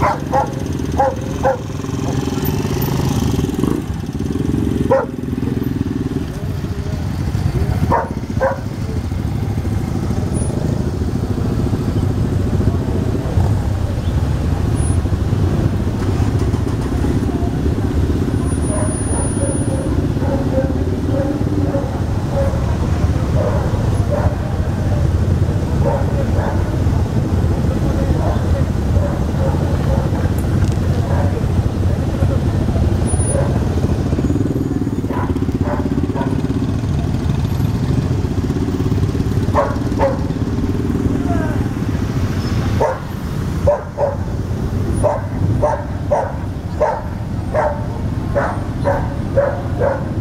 Oh, oh, oh, oh. Yeah.